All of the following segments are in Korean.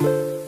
you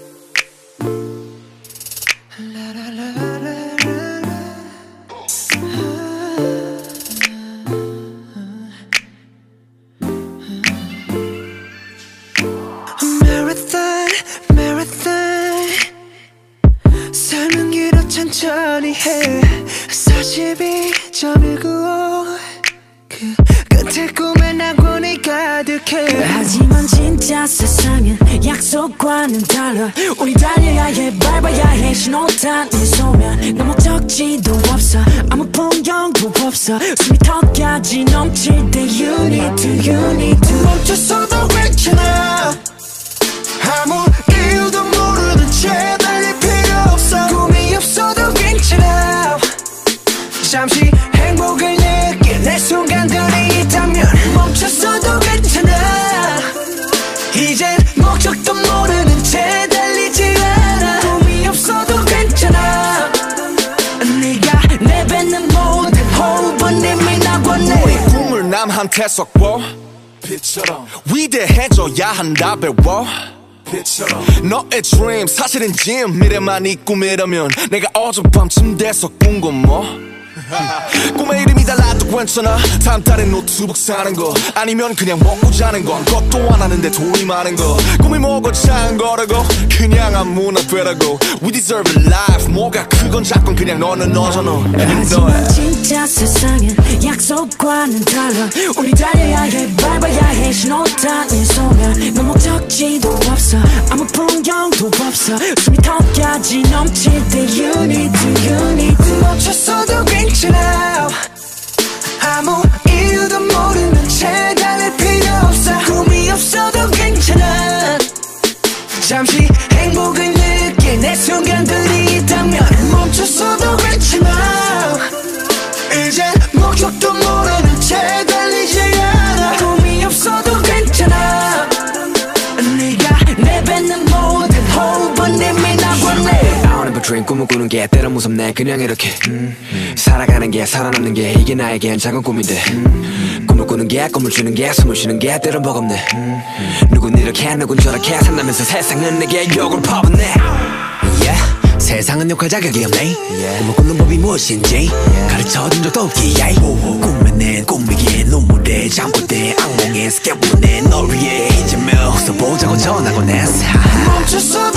가득해 하지만 진짜 세상은 약속과는 달라. 우리 달려야 해 밟아야 해. 신호탄을 쏘면 내 목적지도 없어. 아무 풍경도 없어. 숨이 턱까지 넘칠 때 You need to, you need to 멈췄어도 괜찮아. 아무 이유도 모르는 채 달릴 필요 없어. 꿈이 없어도 괜찮아. 잠시 행복을 느낄 내 순간들이 있다면 멈췄어도 괜찮아. 이젠 목적도 모르는 채 달리지 않아. 꿈이 없어도 괜찮아. 네가 내뱉는 모든 호흡은 이미 나왔네 우리 꿈을 남한테 섞어. 위대해져야 한다 배워. 너의 dream 사실은 짐 미래만 이 꿈이라면 내가 어젯밤 침대에서 꾼건 뭐? 꿈의 이름이 달라도 괜찮아. 다음 달에 노트북 사는 거. 아니면 그냥 먹고 자는 건. 것도 안 하는데 돈이 많은 거. 꿈이 뭐고 작은 거라고? 그냥 아무나 되라고. We deserve a life. 뭐가 크건 작건 그냥 너는 너잖아. And you know 하지만. 진짜 세상은 약속과는 달라. 우리 달려야 해 밟아야 해. 신호탄을 쏘면 너 목적지도 없어. 아무 풍경도 없어. 숨이 턱까지 넘칠 때 You need to, you 순간들이 있다면 멈췄어도 괜찮아 이젠 목적도 모르는 채 달리지 않아 꿈이 없어도 괜찮아. 네가 내뱉는 모든 호흡은 이미 don't ever dream 꿈을 꾸는 게 때론 무섭네. 그냥 이렇게 음, 살아가는 게 살아남는 게 이게 나에겐 작은 꿈인데. 음, 꿈을 꾸는 게 꿈을 주는 게 숨을 쉬는 게 때론 버겁네. 음, 누군 이렇게 누군 저렇게 산다면서 세상은 내게 욕을 퍼붓네. 세상은 욕할 자격이 없네. 꿈을 꾸는 법이 무엇인지 가르쳐준 적도 없기에 내 꿈이기에 눈물에 잠꼬대 악몽에 스케보내 널 위해 이제며 웃어보자고 전하곤 했어 멈췄어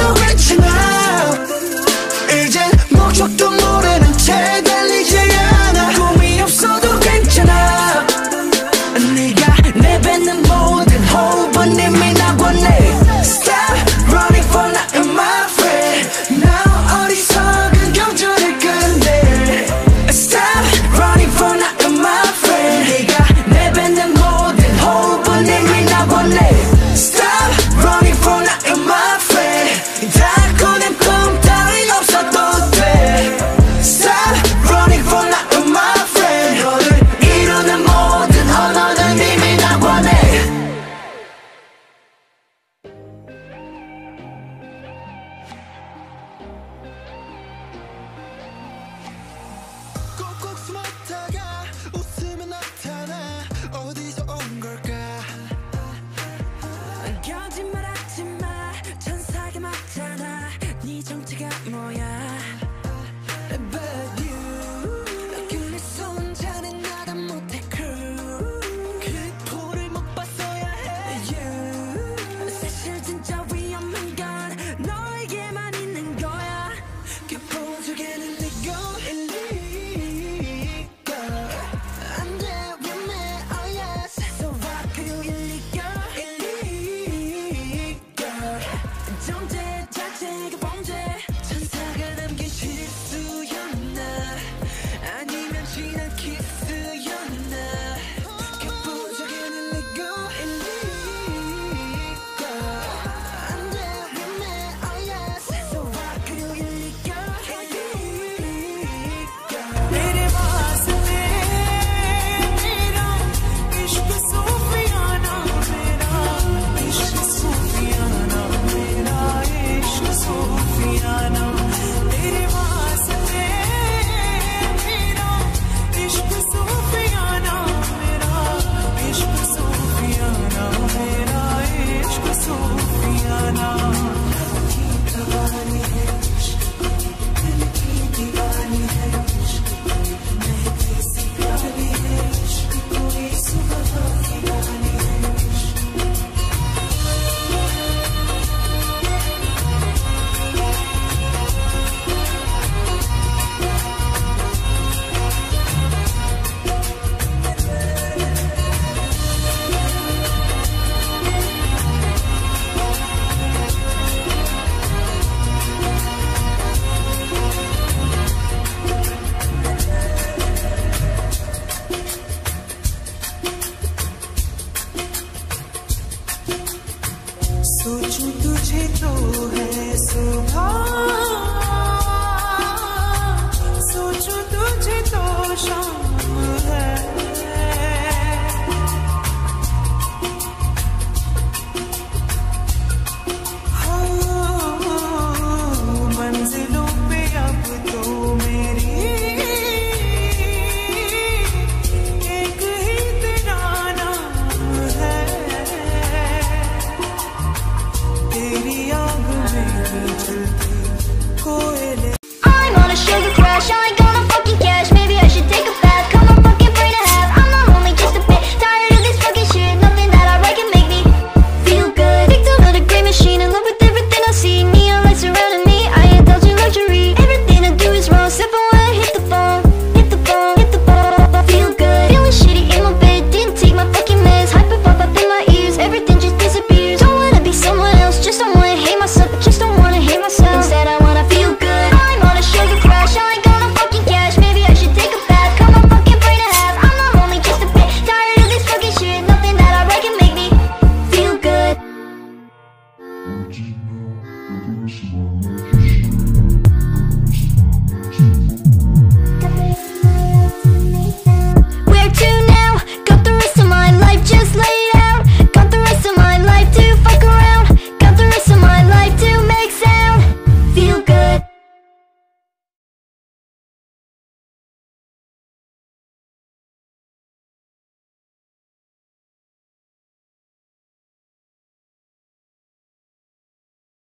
거짓말 하지마 천사게 맞잖아 네 정체가 뭐야?